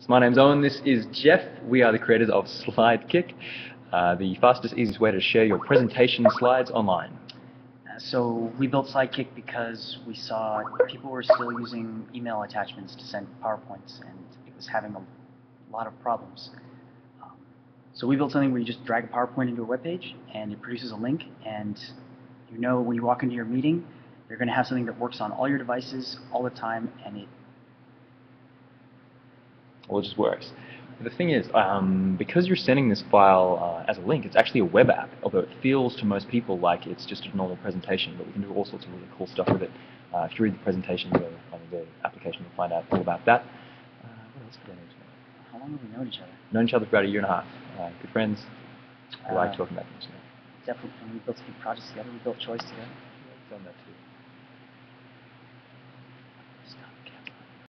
So my name's Eoin, this is Jeff. We are the creators of SlideKick, uh, the fastest, easiest way to share your presentation slides online. So we built SlideKick because we saw people were still using email attachments to send PowerPoints, and it was having a lot of problems. Um, So we built something where you just drag a PowerPoint into a web page, and it produces a link, and you know when you walk into your meeting, you're going to have something that works on all your devices all the time, and it Well, it just works. The thing is, um, because you're sending this file uh, as a link, it's actually a web app, although it feels to most people like it's just a normal presentation, but we can do all sorts of really cool stuff with it. Uh, if you read the presentation, the, I the application, you'll find out all about that. Uh, what else do I need to know? how long have we known each other? Known each other for about a year and a half. Uh, good friends. I like Uh, talking about things. Definitely, we built a few projects together. We built Choice together. I've done that too.